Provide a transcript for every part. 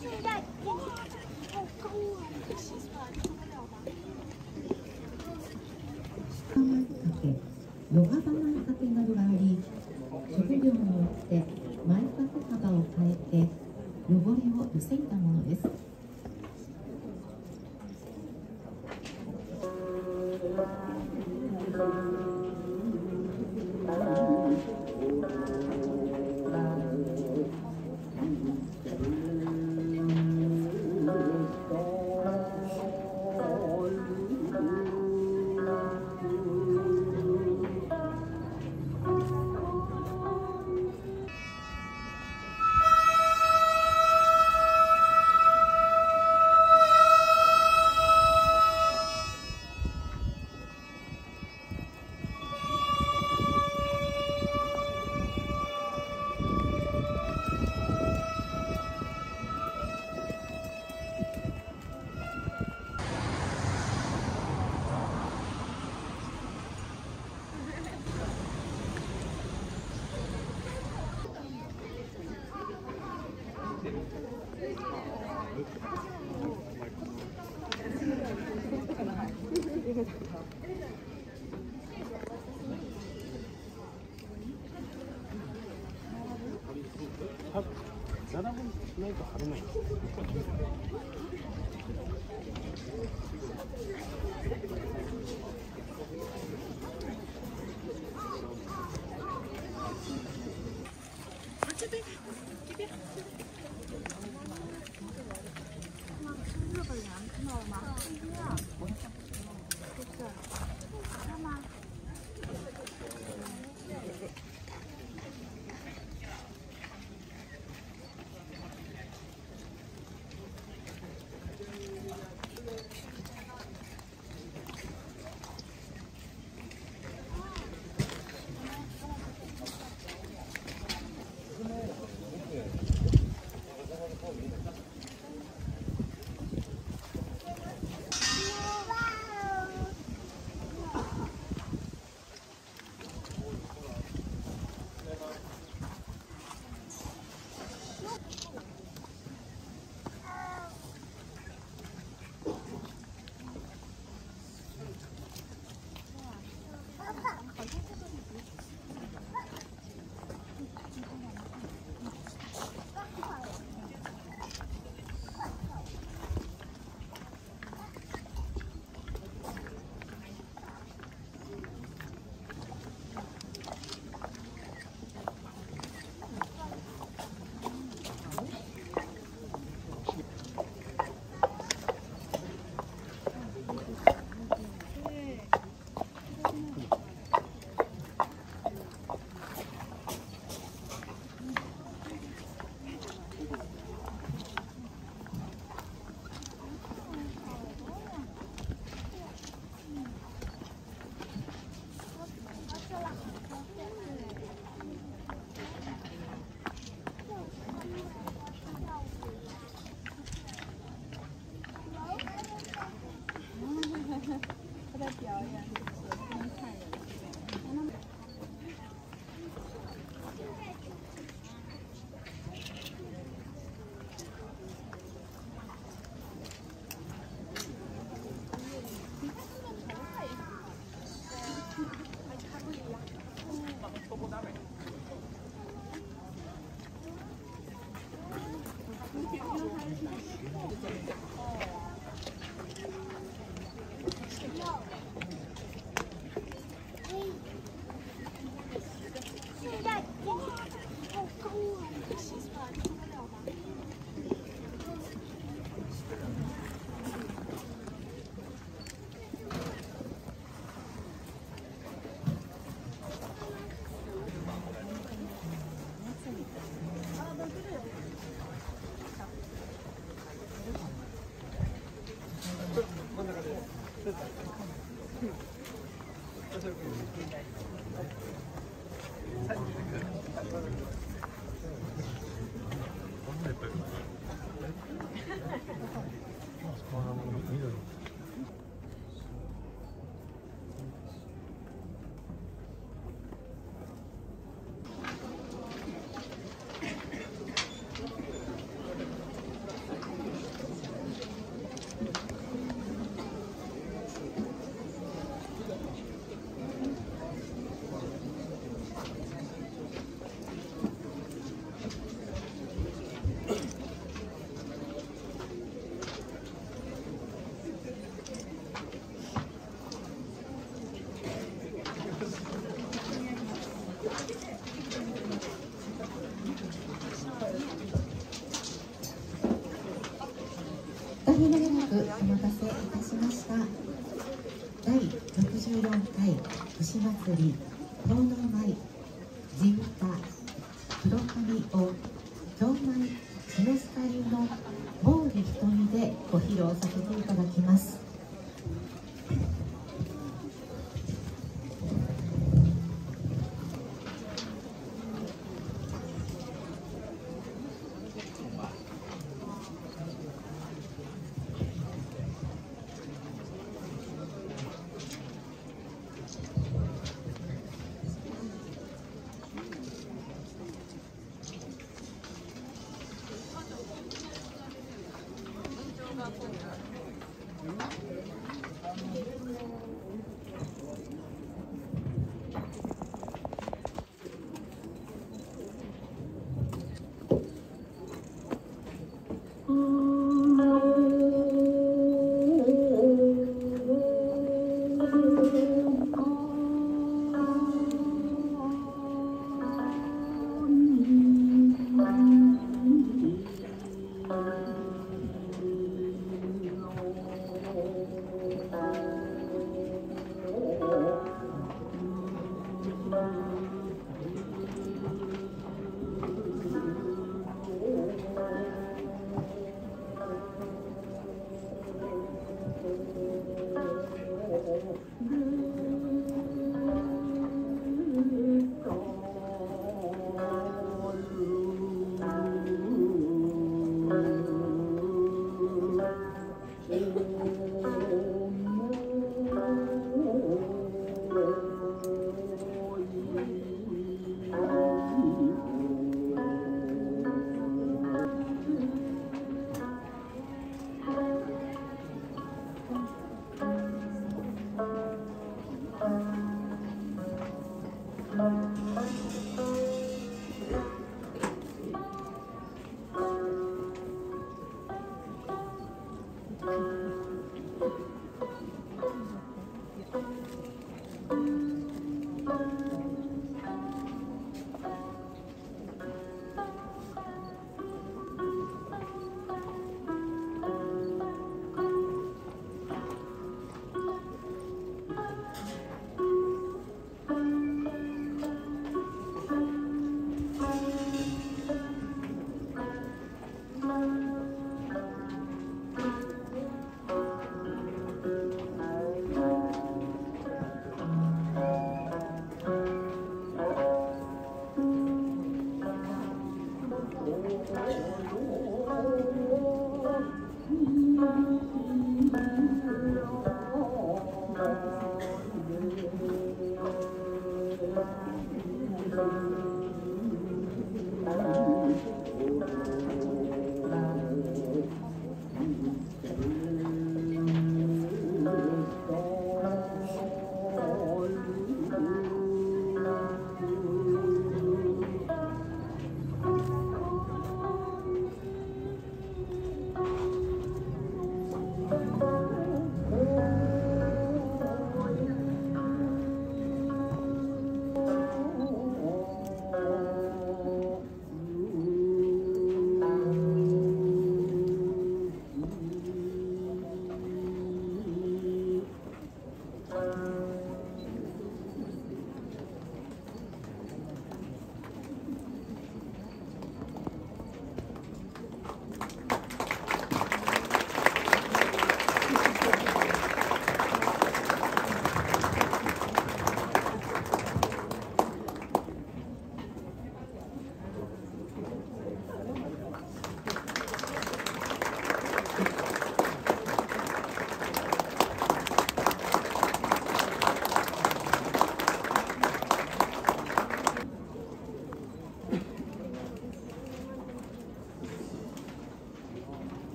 现在好高啊！前掛け、野幅前掛けなどがあり、職業によって前掛け幅を変えて汚れを防いだものです。並ぶないと貼れない串祭り。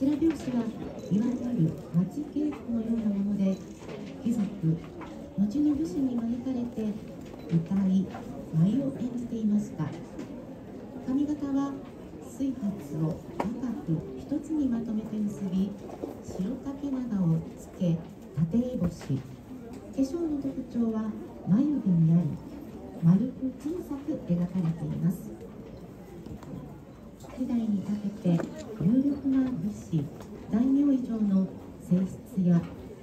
白拍子はいわゆる町芸服のようなもので、貴族、後の武士に招かれて歌い、舞を演じていました。髪型は水髪を高く一つにまとめて結び白竹長をつけ縦烏帽子化粧の特徴は眉毛にあり丸く小さく描かれています時代にかけて有力な武士大名以上の性質や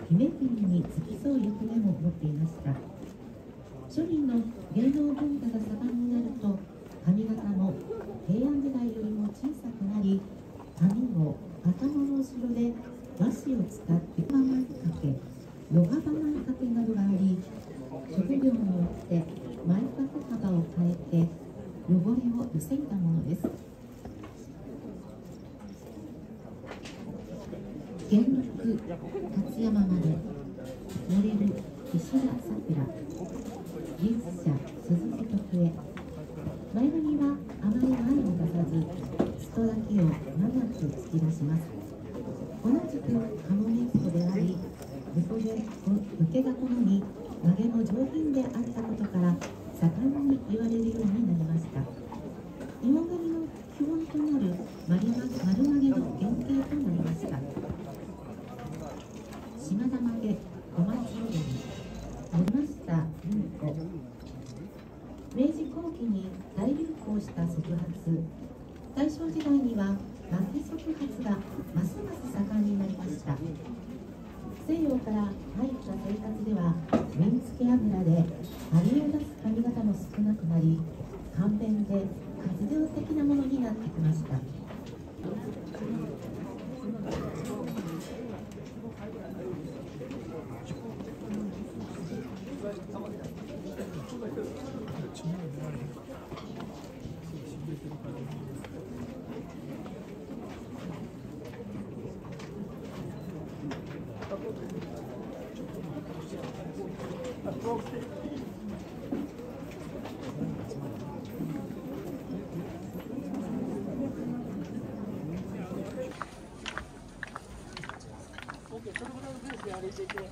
姫君に付き添う役目も持っていました。庶民の芸能文化が盛んになると髪型も平安時代よりも小さくなり髪を頭の後ろで和紙を使って玉前掛け余幅前掛けなどがあり職業によって前掛け幅を変えて汚れを防いだものです。元禄勝山までモデル石田さくら技術者鈴木徳江前髪はあまり前を出さずストだけを長く突き出します同じくカモメイクであり抜け抜けが好み曲げも上品であったことから盛んに言われるようになりました日本髪の基本となる丸ま丸曲げの原型となりました。をした速発大正時代には巻き速発がますます盛んになりました。西洋から入った生活では面付け油で張を出す髪型も少なくなり簡便で活動的なものになってきました。ちょっと字写的这些。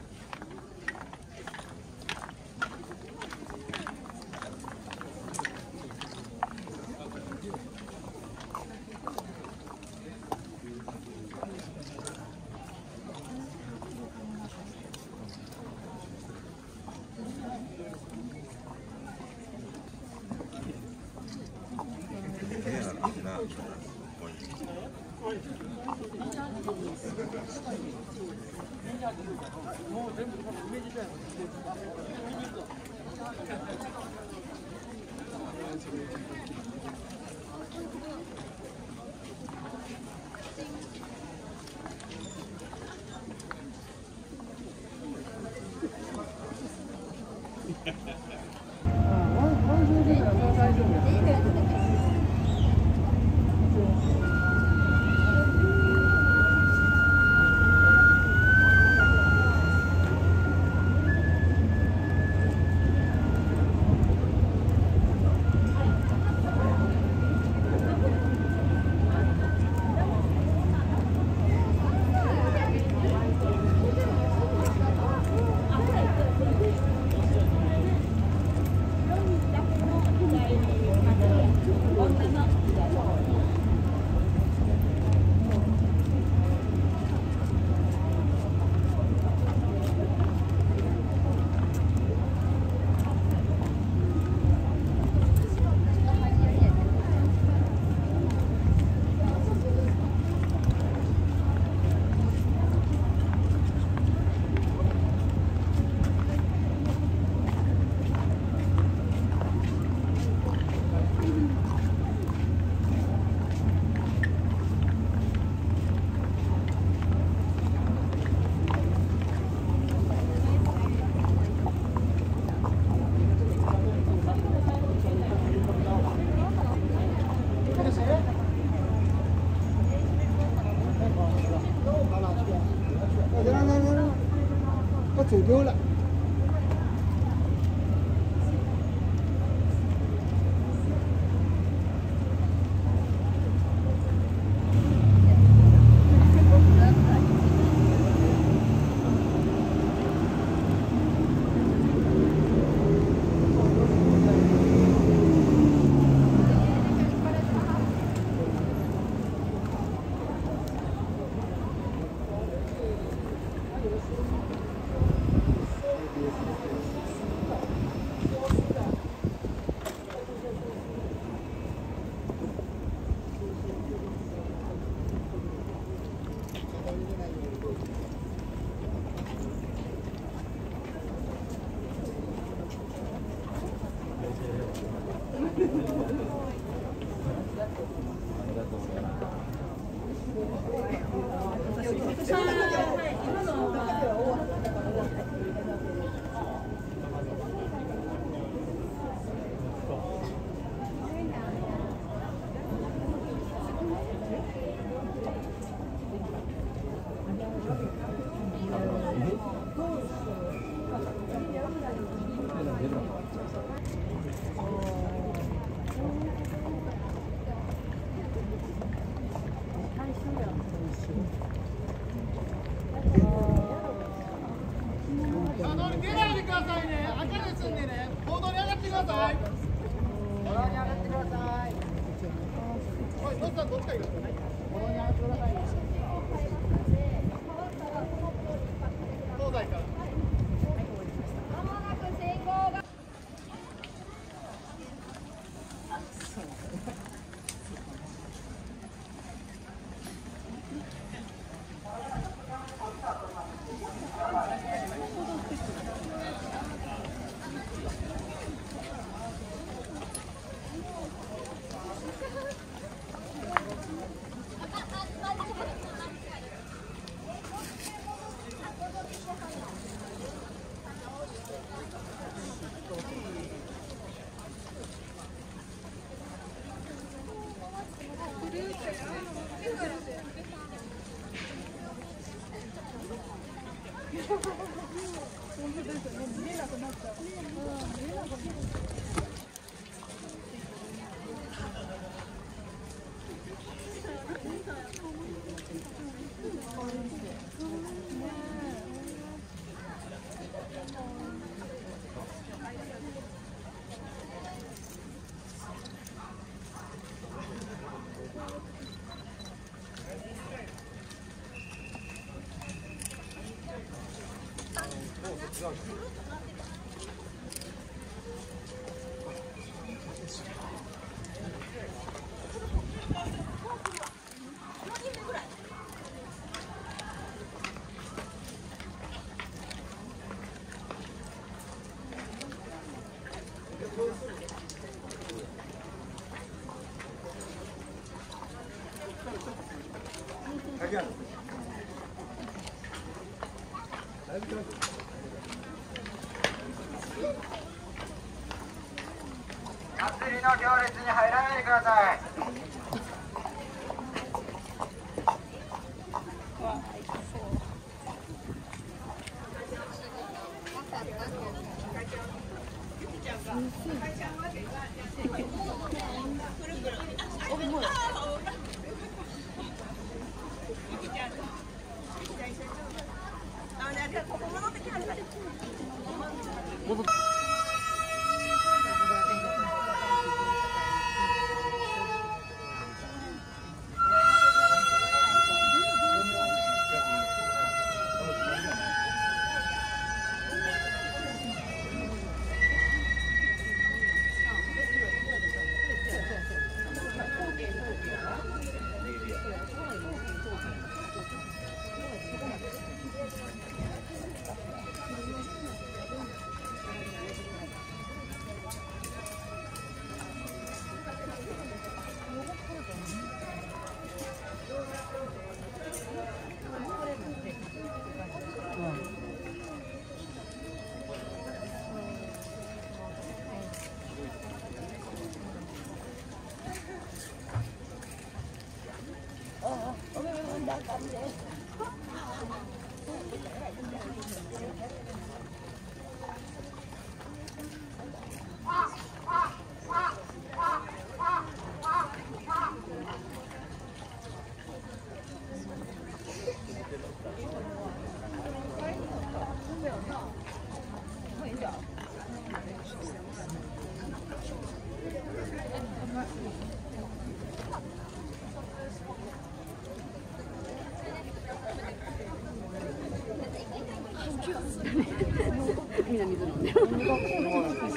大丈夫です。走丢了。あの出ないでくださいね。赤で積んでね。行動に上がってください。歩道に上がってください。おい、どっちかどっちか行く。歩道に上がってください。東西から。祭りの行列に入らないでください。おいしい。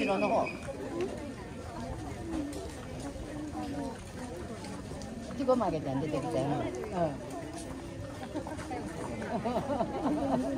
後ろの。方いちごまげちゃん出てきたよ、うん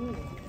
cool.